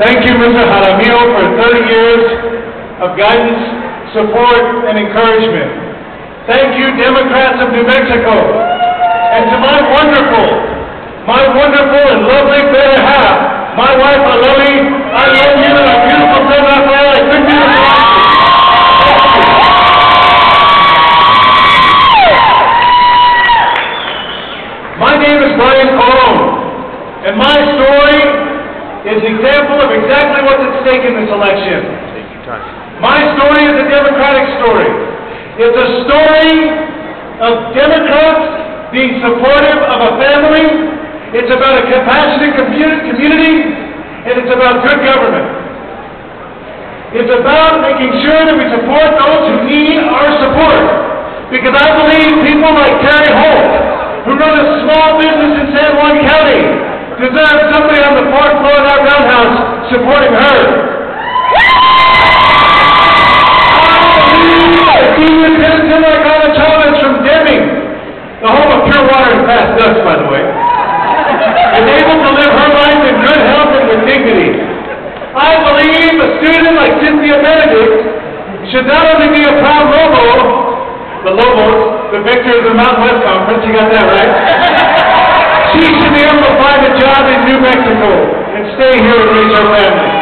Thank you, Mr. Jaramillo, for 30 years of guidance, support, and encouragement. Thank you, Democrats of New Mexico. And to my wonderful, my wonderful and lovely better half, my wife, I love you, and our beautiful son, Rafael, I couldn't do this without you. My name is Brian Colon, and my story is an example of exactly what's at stake in this election. My story is a Democratic story. It's a story of Democrats being supportive of a family. It's about a compassionate commu- community, and it's about good government. It's about making sure that we support those who need our support. Because I believe people like Terry Holt, who run a small business in San Juan County, deserve somebody on the fourth floor roundhouse supporting her. From Deming, the home of pure water and fast by the way, is able to live her life in good health and with dignity. I believe a student like Cynthia Benedict should not only be a proud Lobo, the Lobos, the victors of the Mountain West Conference, you got that right? She should be able to find a job in New Mexico and stay here and raise her family.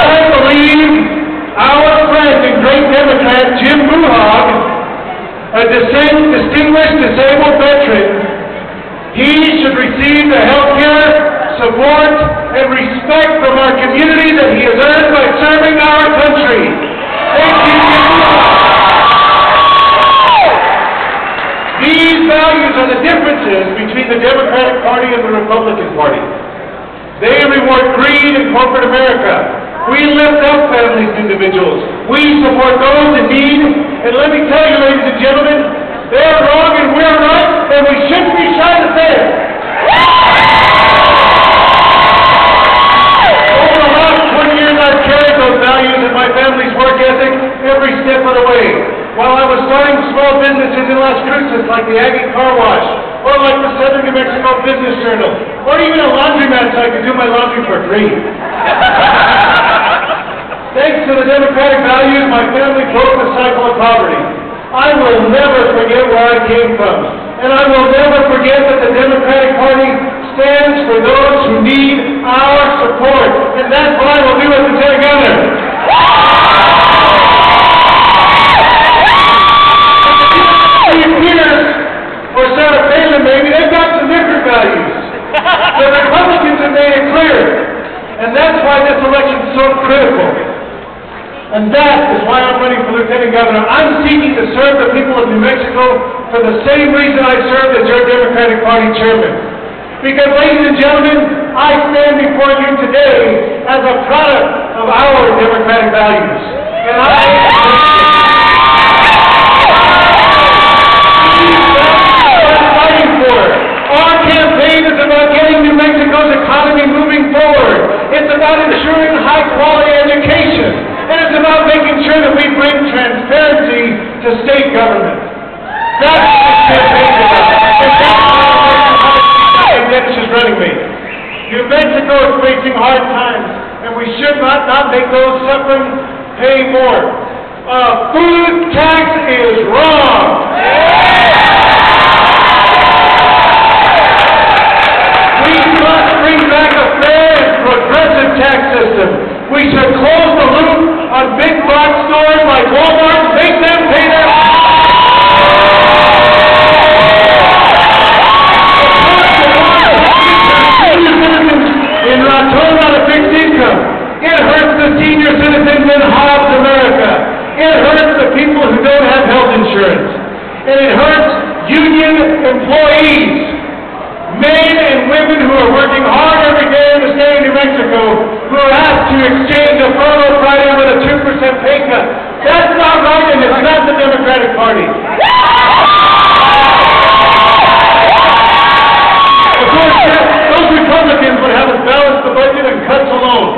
I believe our friend and great Democrat, Jim Buhog, a distinguished disabled veteran, he should receive the health care, support, and respect from our community that he has earned by serving our country. Are the differences between the Democratic Party and the Republican Party. They reward greed in corporate America. We lift up families and individuals. We support those in need. And let me tell you, ladies and gentlemen, they're wrong and we're right, and we shouldn't be shy to say it. Over the last 20 years, I've carried those values and my family's work ethic every step of the way. While I was starting small businesses Cruces, like the Aggie Car Wash, or like the Southern New Mexico Business Journal, or even a laundromat so I could do my laundry for free. Thanks to the democratic values, my family broke the cycle of poverty. I will never forget where I came from. And I will never forget that the Democratic Party stands for those who need our support. And that's what I will do as lieutenant governor. Steve Pearce or Sarah Palin, maybe, they've got some different values. The Republicans have made it clear. And that's why this election is so critical. And that is why I'm running for lieutenant governor. I'm seeking to serve the people of New Mexico for the same reason I served as your Democratic Party chairman. Because, ladies and gentlemen, I stand before you today as a product of our democratic values. And I I'm fighting for. Our campaign is about getting New Mexico's economy moving forward. It's about ensuring high-quality education. And it's about making sure that we bring transparency to state government. That's this campaign. And why is running me. New Mexico is facing hard times, and we should not, not make those suffering pay more. Uh, food tax is wrong. Insurance. And it hurts union employees men and women who are working hard every day in the state of New Mexico who are asked to exchange a furlough Friday with a 2% pay cut. That's not right, and it's not the Democratic Party. Of course, those Republicans would have us balance the budget and cuts alone.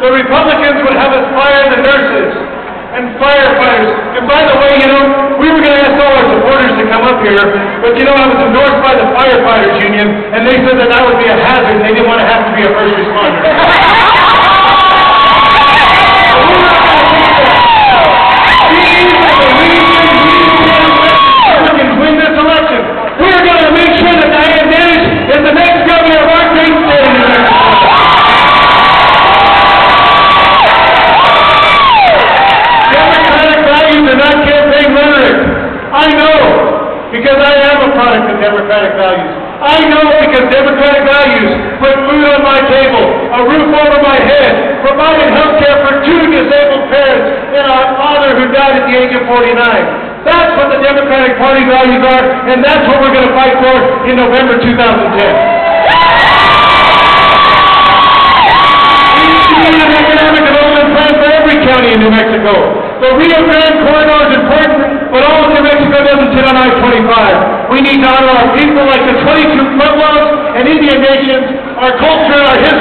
The Republicans would have us fire the nurses and firefighters. And by the way, you know, up here, but you know, I was endorsed by the firefighters union, and they said that I would be a hazard, and they didn't want to have to be a first responder. democratic values. I know because democratic values put food on my table, a roof over my head, provided health care for two disabled parents, and a father who died at the age of 49. That's what the Democratic Party values are, and that's what we're going to fight for in November 2010. We need an economic development plan for every county in New Mexico. The Rio Grande corridor is important, but all of New Mexico doesn't sit on I-25. We need to honor our people like the 22 Pueblos and Indian our culture, our history,